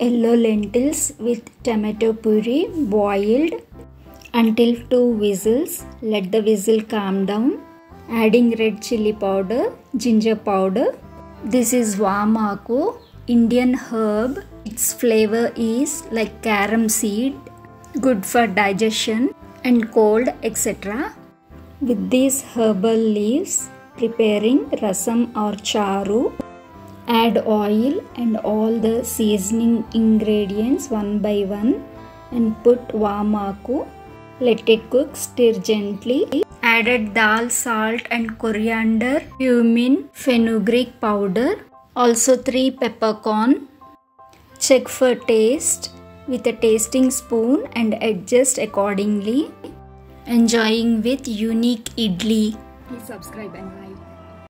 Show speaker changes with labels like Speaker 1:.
Speaker 1: yellow lentils with tomato puree boiled until two whistles. Let the whistle calm down. Adding red chili powder, ginger powder. This is vaamaku, Indian herb. Its flavor is like carom seed, good for digestion and cold, etc. With these herbal leaves, preparing rasam or charu, add oil and all the seasoning ingredients one by one and put vaamaku. Let it cook, stir gently. Added dal, salt and coriander, cumin, fenugreek powder, also 3 peppercorn. Check for taste with a tasting spoon and adjust accordingly. Enjoying with unique idli. Please subscribe and